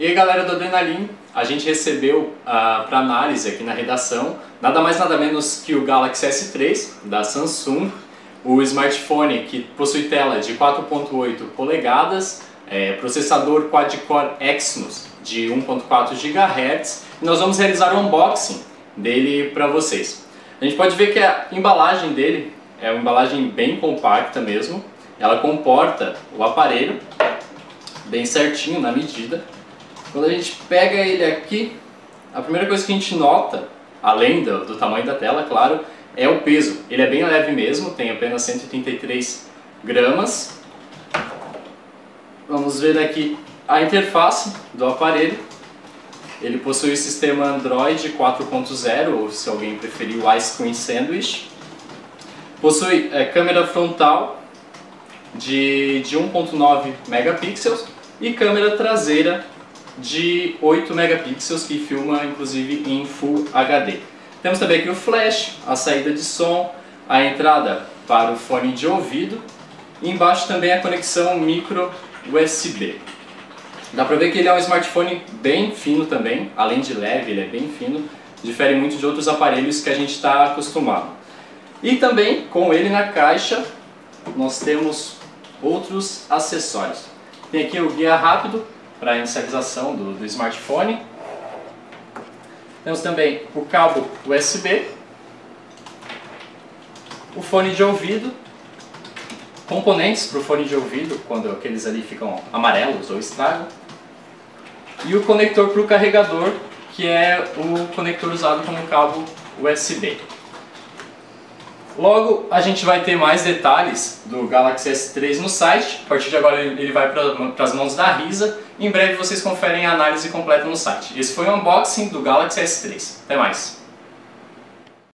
E aí galera do Adrenaline, a gente recebeu ah, para análise aqui na redação nada mais nada menos que o Galaxy S3 da Samsung, o smartphone que possui tela de 4.8 polegadas, é, processador quad-core Exynos de 1.4 GHz e nós vamos realizar um unboxing dele para vocês. A gente pode ver que a embalagem dele é uma embalagem bem compacta mesmo, ela comporta o aparelho bem certinho na medida quando a gente pega ele aqui, a primeira coisa que a gente nota, além do, do tamanho da tela, claro, é o peso. Ele é bem leve mesmo, tem apenas 133 gramas. Vamos ver aqui a interface do aparelho. Ele possui o sistema Android 4.0, ou se alguém preferir o Ice Cream Sandwich. Possui é, câmera frontal de, de 1.9 megapixels e câmera traseira de 8 megapixels que filma inclusive em Full HD. Temos também aqui o flash, a saída de som, a entrada para o fone de ouvido e embaixo também a conexão micro USB. Dá para ver que ele é um smartphone bem fino também, além de leve, ele é bem fino, difere muito de outros aparelhos que a gente está acostumado. E também com ele na caixa nós temos outros acessórios. Tem aqui o guia rápido para a inicialização do, do smartphone. Temos também o cabo USB, o fone de ouvido, componentes para o fone de ouvido, quando aqueles ali ficam amarelos ou estragam, e o conector para o carregador, que é o conector usado como cabo USB. Logo, a gente vai ter mais detalhes do Galaxy S3 no site. A partir de agora ele vai para as mãos da Risa. Em breve vocês conferem a análise completa no site. Esse foi o unboxing do Galaxy S3. Até mais!